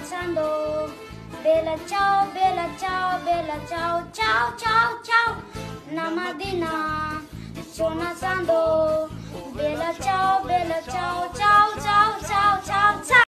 avanzando. Bella ciao, bella ciao, bella ciao, ciao, ciao, ciao. Namadina, sono avanzando. Bella ciao, bella